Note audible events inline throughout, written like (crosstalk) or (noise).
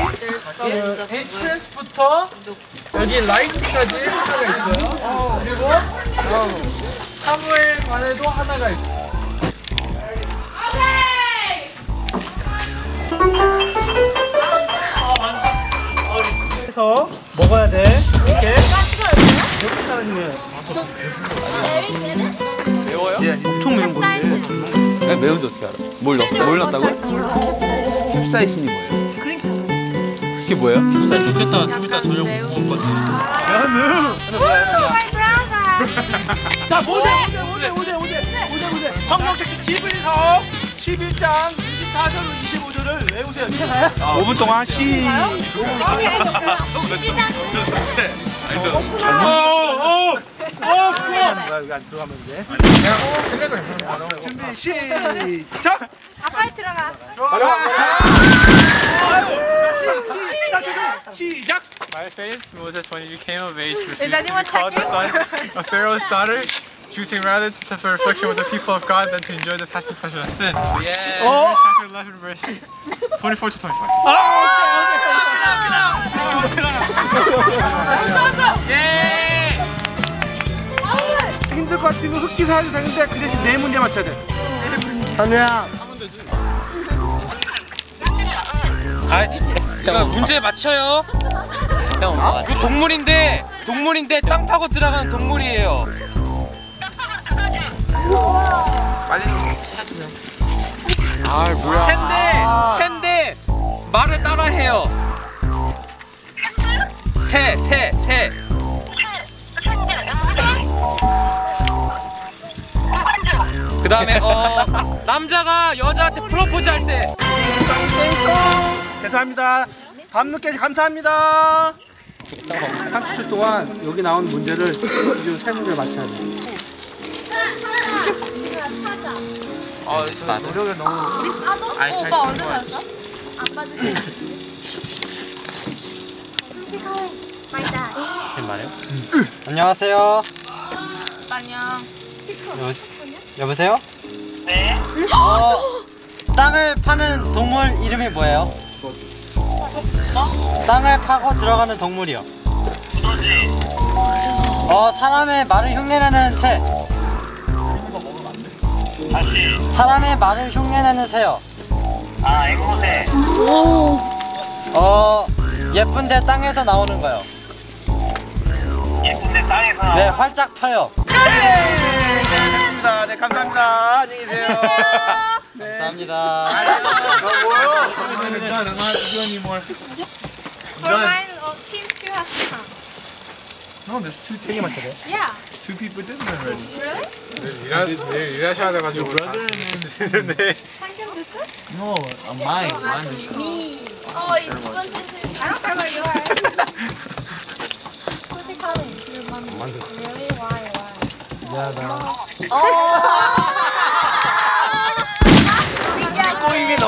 여기 그 엔트런스부터 여기 라이트까지 하나가 있어요. 그리고 어, 사무엘 관에도 하나가 있어요. 해서 먹어야 돼. 이렇게. 하는 거예요. 매워요? 엄청 매운 건데. 야, 매운지 어떻게 알아? 뭘 넣었어? 뭘 넣었다고? 캡사이신이 뭐예요? 그게 뭐예요? 캡사이신. 좋겠다. 좀 이따 저녁 먹을 것 같아. 자, 보세요. 오세, 오세, 오세, 오세, 오세, 오세. 성경책 기블리서 11장 24절로 25절을 외우세요. 5분 동안 시. 시장 여기 안 들어가면 돼. 준비 시작. 아파트 들어가. 시작. 시작. My faith, Moses, when he became of age, refused Is to anyone be called the checking? (laughs) son of Pharaoh's daughter, choosing rather to suffer affliction with the people of God than to enjoy the passing pleasure of sin. Yeah. Hebrews chapter 11, verse 24 to 25. 힘들 것 같으면 흑기 사야도 되는데 그 대신 네 문제 맞춰야 돼. 네 문제. 현우야. 그 러니까 문제 맞춰요. 형, 그 동물인데 동물인데 땅 파고 들어가는 동물이에요. 아 뭐야. 샌데 샌데 말을 따라해요. 새, 새, 새. 그 다음에 어 남자가 여자한테 프로포즈 할 때. 죄송합니다. 밤늦게 감사합니다. 30초 동안 여기 나온 문제를 세 문제 맞춰야 돼. 어, it's bad. 노력을 너무 아, 너 오빠 언제 받았어? 안 받으세요. 마이다. 안녕하세요. 안녕. 여보 세요? 네. 어, 땅을 파는 동물 이름이 뭐예요? 땅을 파고 들어가는 동물이요. 어, 사람의 말을 흉내내는 새. 사람의 말을 흉내내는 새요. 아, 앵무새. 어, 예쁜데 땅에서 나오는 거요. 예쁜데 땅에서. 네, 활짝 펴요. 네, 됐습니다. 네, 감사합니다. 안녕히 계세요. (laughs) 감사합니다. Uh, uh. 어? 꼬임이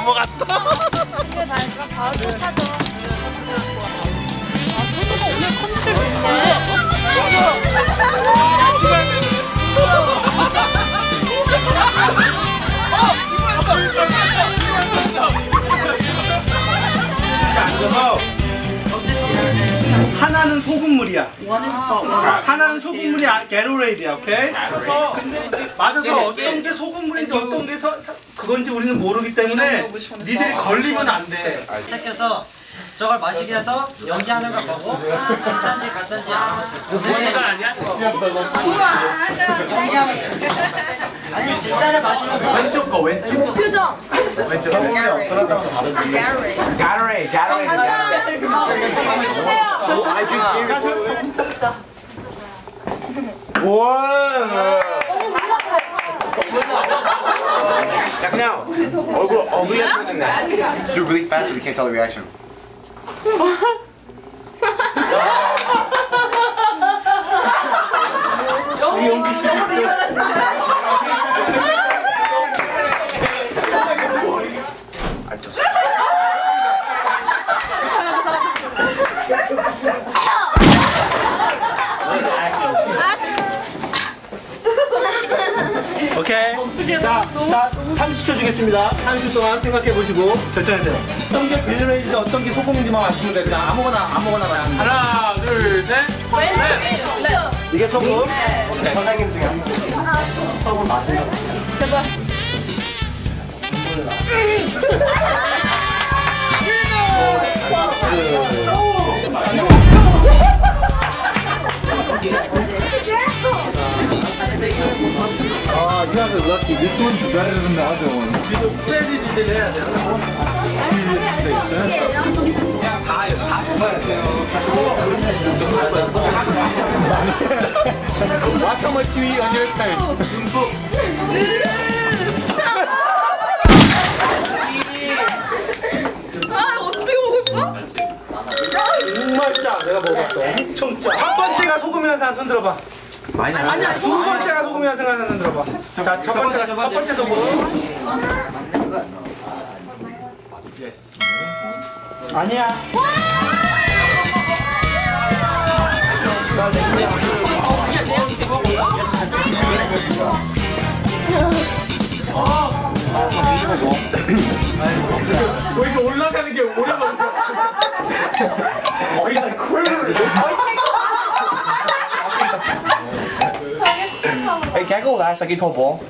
넘어갔어. 이거 잘했어. 바로 또 찾아. 아, 토토가 오늘 컨디션 좋네. 앉아서 하나는 소금물이야. 하나는 소금물이 아- 게로레이드야, 오케이? 그래서 맞아서 어떤 게 소금물인지 어떤 게 서, 서- 그건지 우리는 모르기 때문에 니들이 걸리면 안 돼. 택해서 저걸 마시게 해서 연기하는 걸 보고 진짜인지 가짜인지 연기하면 돼. 아니 진짜를 마시면서 왼쪽 거 왼쪽 표정 왼쪽 No. We'll go over yeah? really fast so we can't tell the reaction. (laughs) Don't 30초 주겠습니다. 30초 동안 생각해 보시고 결정하세요. 어떤 게 빌레이즈, 어떤 게 소금인지만 맞추면 돼. 그냥 아무거나 아무거나 돼. 하나, 둘, 셋. 이게 소금. 오케이. 선생님 중에 한 분. 소금 맞으면. 아, you guys are lucky. This one's better than the other one. 지금 프레디디를 해야 돼요. 그냥 다, 다 먹어야 돼요. Watch how much you eat on your turn. 아 어떻게 먹었어? 정말 짜. 내가 먹어봤어. 엄청 짜. 첫 번째가 소금이라는 사람 손 들어봐. 아니 아니 두 번째가 사람 손 들어봐. 자, 첫 번째가 첫 번째 소금. 아니야. 왜 Like you told Bull.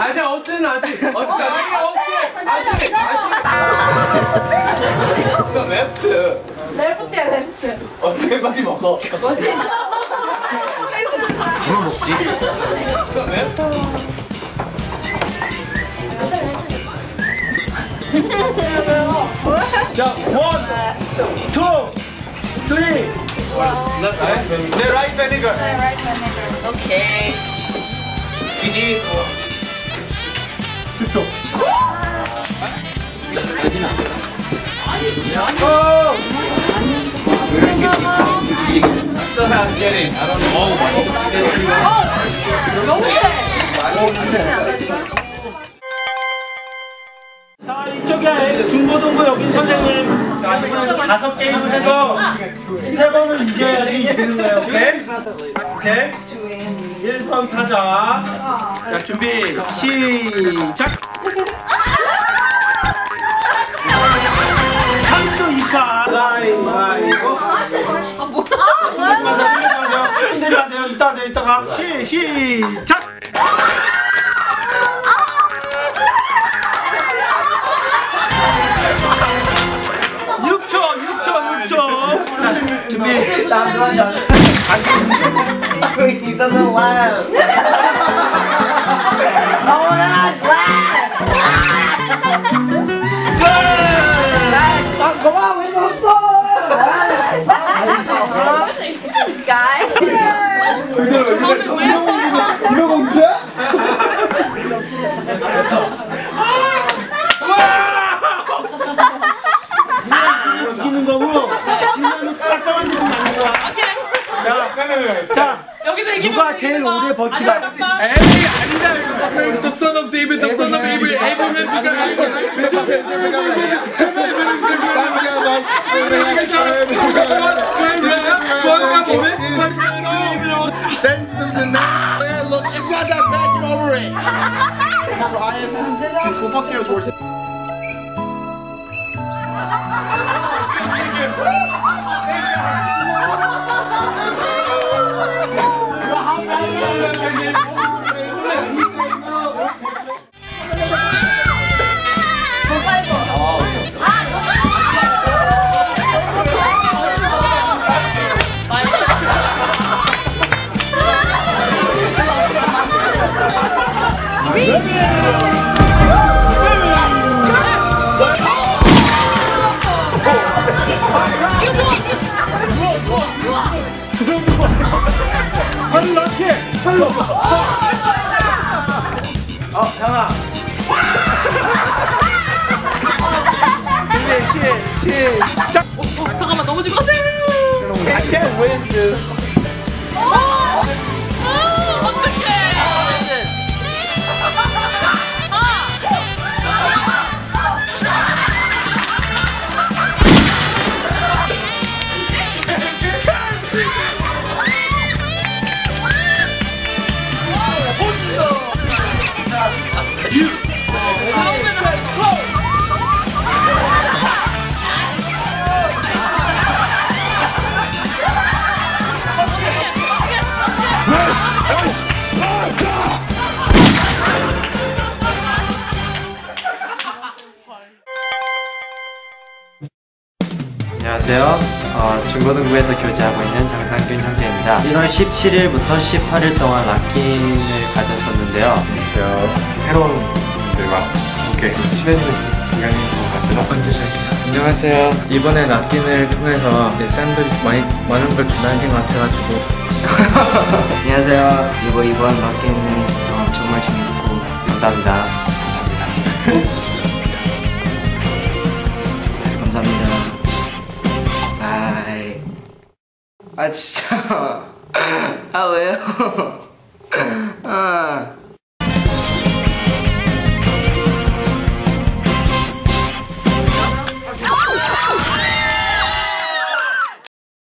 아직 어스는 아직. 어스 아직 어스. 아직. 이거 맵트. 레프트야 레프트 어스 빨리 먹어. 자, 원, 투, 쓰리. 네, 라이트 베니거. 오케이 기지. Still have getting. I don't know. 자, 이쪽에 중고등부 여기 선생님. 다섯 게임을 해서 세 번을 이겨야지 이기는 거예요. 오케이? 오케이? 1번 타자. 자, 준비, 시작! 3초 2파. 가위바위보. 흔들지 마세요. 이따 하세요. 이따가. 시, 시작! 준비. 자, 그만 자. 아니, 이따서 와. 나오라. 자, 자, 여기서 이기면 누가 제일 오래 버티나? 에이 아니다 이거. The son of David, the son of Abraham, Abraham. Then the, the next I can't 중고등부에서 교제하고 있는 장상균 형제입니다. 1월 17일부터 18일 동안 락킹을 가졌었는데요. 새로운 분들과 함께 친해지는 기간인 것 같아서 언제 시작이죠? 안녕하세요. 이번에 락킹을 통해서 쌤들이 많이, 많은 걸 준다는 것 같아가지고 (laughs) 안녕하세요. 이거 이번 락킹은 어, 정말 재밌고 감사합니다. 감사합니다. (laughs) 아 진짜. (laughs) 아 왜요? (laughs) 아.